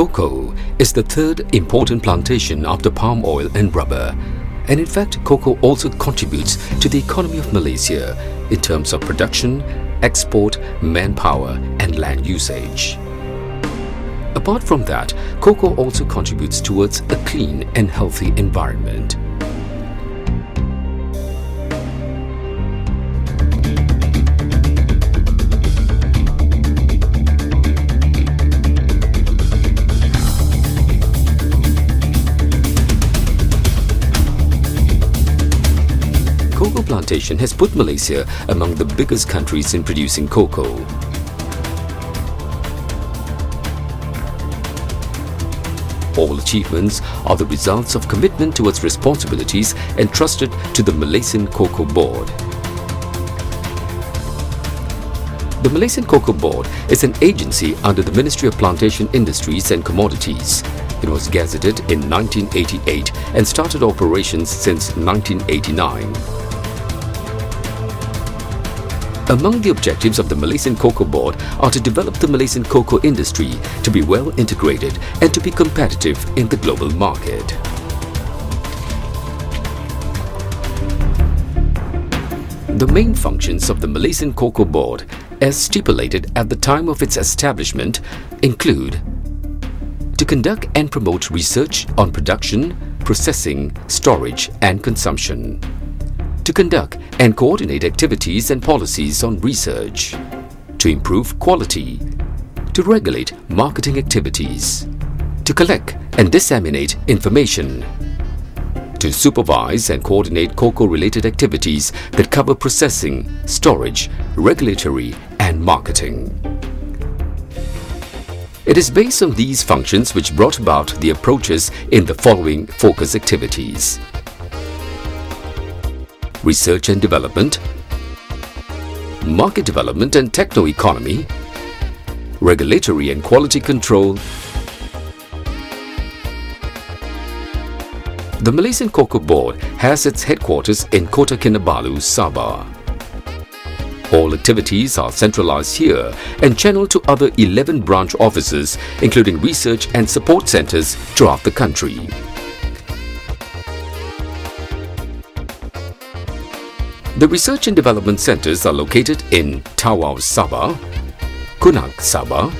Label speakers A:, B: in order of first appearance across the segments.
A: Cocoa is the third important plantation after palm oil and rubber. And in fact, cocoa also contributes to the economy of Malaysia in terms of production, export, manpower and land usage. Apart from that, cocoa also contributes towards a clean and healthy environment. Has put Malaysia among the biggest countries in producing cocoa. All achievements are the results of commitment towards responsibilities entrusted to the Malaysian Cocoa Board. The Malaysian Cocoa Board is an agency under the Ministry of Plantation Industries and Commodities. It was gazetted in 1988 and started operations since 1989. Among the objectives of the Malaysian Cocoa Board are to develop the Malaysian cocoa industry to be well integrated and to be competitive in the global market. The main functions of the Malaysian Cocoa Board, as stipulated at the time of its establishment, include to conduct and promote research on production, processing, storage and consumption to conduct and coordinate activities and policies on research, to improve quality, to regulate marketing activities, to collect and disseminate information, to supervise and coordinate cocoa-related activities that cover processing, storage, regulatory and marketing. It is based on these functions which brought about the approaches in the following focus activities research and development, market development and techno-economy, regulatory and quality control, The Malaysian Cocoa Board has its headquarters in Kota Kinabalu, Sabah. All activities are centralized here and channeled to other 11 branch offices, including research and support centers throughout the country. The research and development centers are located in Tawau, Sabah, Kunak, Sabah,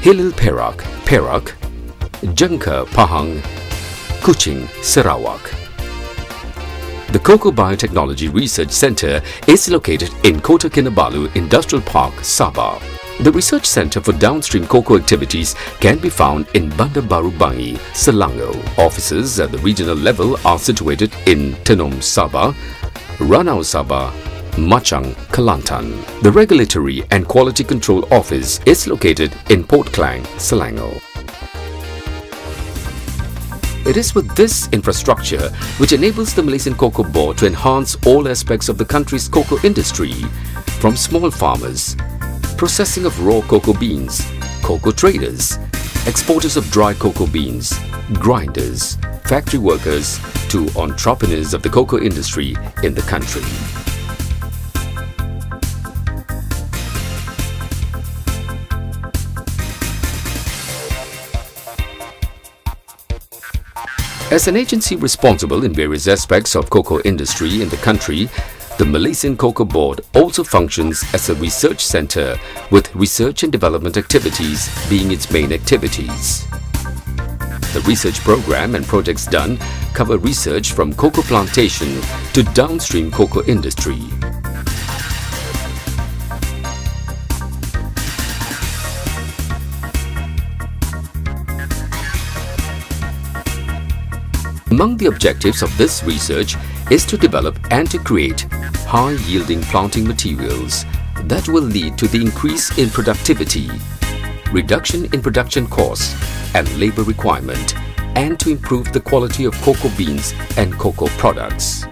A: Hilir Perak, Perak, Jangka, Pahang, Kuching, Sarawak. The Cocoa Biotechnology Research Center is located in Kota Kinabalu Industrial Park, Sabah. The Research Center for Downstream Cocoa Activities can be found in Bandar Baru Bangi, Selangor. Offices at the regional level are situated in Tenom, Sabah, Ranau Sabah, Machang, Kelantan. The Regulatory and Quality Control Office is located in Port Klang, Selangor. It is with this infrastructure which enables the Malaysian Cocoa Board to enhance all aspects of the country's cocoa industry, from small farmers, processing of raw cocoa beans, cocoa traders, exporters of dry cocoa beans, grinders, factory workers to entrepreneurs of the cocoa industry in the country. As an agency responsible in various aspects of cocoa industry in the country, the Malaysian Cocoa Board also functions as a research center with research and development activities being its main activities. The research program and projects done cover research from cocoa plantation to downstream cocoa industry. Among the objectives of this research is to develop and to create high-yielding planting materials that will lead to the increase in productivity, reduction in production costs and labor requirement and to improve the quality of cocoa beans and cocoa products.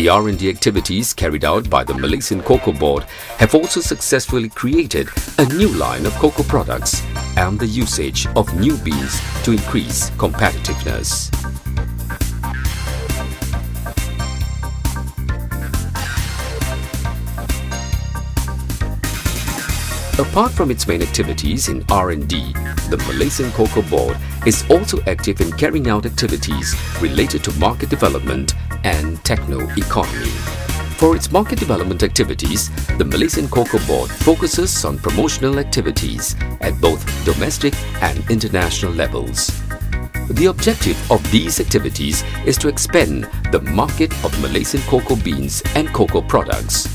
A: The R&D activities carried out by the Malaysian Cocoa Board have also successfully created a new line of cocoa products and the usage of new beans to increase competitiveness. Apart from its main activities in R&D, the Malaysian Cocoa Board is also active in carrying out activities related to market development and techno-economy. For its market development activities, the Malaysian Cocoa Board focuses on promotional activities at both domestic and international levels. The objective of these activities is to expand the market of Malaysian cocoa beans and cocoa products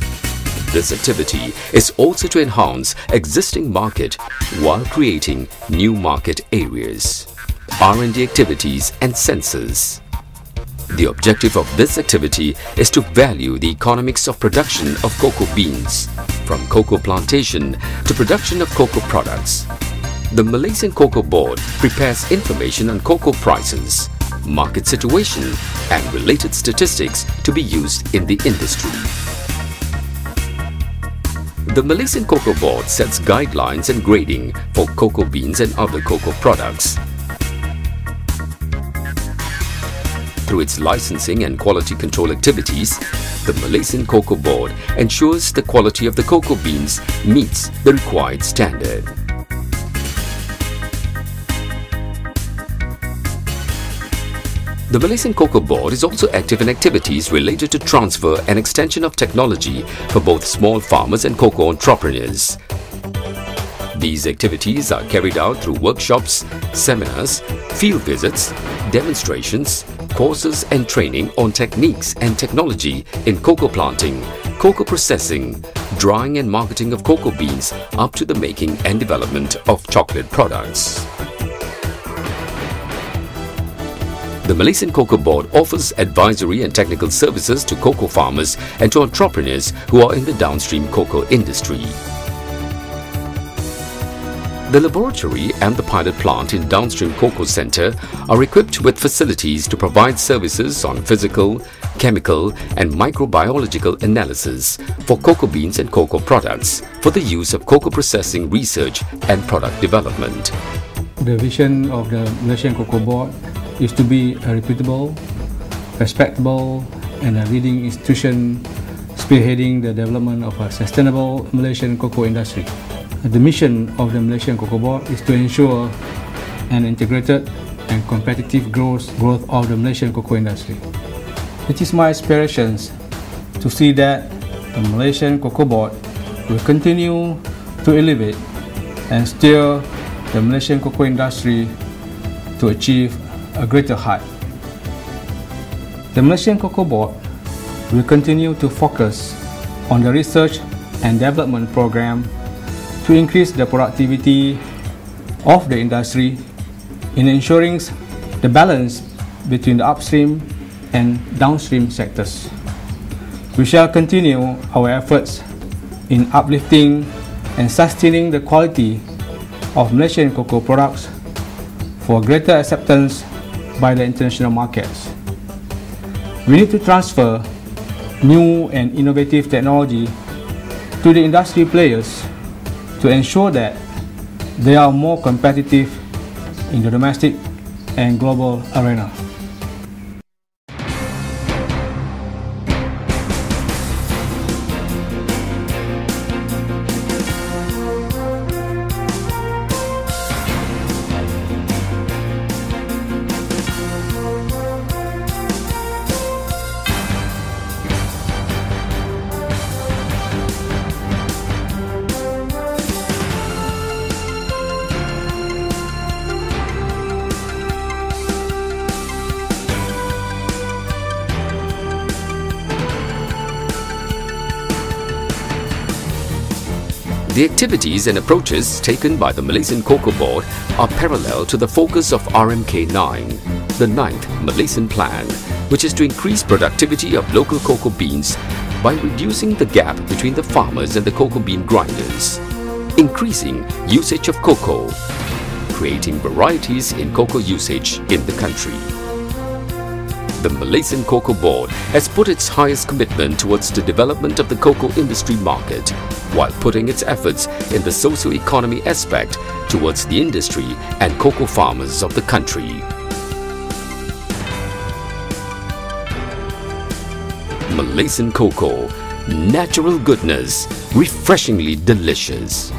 A: this activity is also to enhance existing market while creating new market areas, R&D activities and sensors. The objective of this activity is to value the economics of production of cocoa beans, from cocoa plantation to production of cocoa products. The Malaysian Cocoa Board prepares information on cocoa prices, market situation and related statistics to be used in the industry. The Malaysian Cocoa Board sets guidelines and grading for cocoa beans and other cocoa products. Through its licensing and quality control activities, the Malaysian Cocoa Board ensures the quality of the cocoa beans meets the required standard. The Malaysian Cocoa Board is also active in activities related to transfer and extension of technology for both small farmers and cocoa entrepreneurs. These activities are carried out through workshops, seminars, field visits, demonstrations, courses and training on techniques and technology in cocoa planting, cocoa processing, drying and marketing of cocoa beans up to the making and development of chocolate products. The Malaysian Cocoa Board offers advisory and technical services to cocoa farmers and to entrepreneurs who are in the downstream cocoa industry. The laboratory and the pilot plant in Downstream Cocoa Center are equipped with facilities to provide services on physical, chemical and microbiological analysis for cocoa beans and cocoa products for the use of cocoa processing research and product development.
B: The vision of the Malaysian Cocoa Board is to be a reputable, respectable, and a leading institution spearheading the development of a sustainable Malaysian cocoa industry. The mission of the Malaysian Cocoa Board is to ensure an integrated and competitive growth, growth of the Malaysian cocoa industry. It is my aspirations to see that the Malaysian Cocoa Board will continue to elevate and steer the Malaysian cocoa industry to achieve a greater height. The Malaysian Cocoa Board will continue to focus on the research and development program to increase the productivity of the industry in ensuring the balance between the upstream and downstream sectors. We shall continue our efforts in uplifting and sustaining the quality of Malaysian cocoa products for greater acceptance by the international markets. We need to transfer new and innovative technology to the industry players to ensure that they are more competitive in the domestic and global arena.
A: The activities and approaches taken by the Malaysian Cocoa Board are parallel to the focus of RMK9, the ninth Malaysian Plan, which is to increase productivity of local cocoa beans by reducing the gap between the farmers and the cocoa bean grinders, increasing usage of cocoa, creating varieties in cocoa usage in the country. The Malaysian Cocoa Board has put its highest commitment towards the development of the cocoa industry market, while putting its efforts in the socio-economy aspect towards the industry and cocoa farmers of the country. Malaysian cocoa, natural goodness, refreshingly delicious.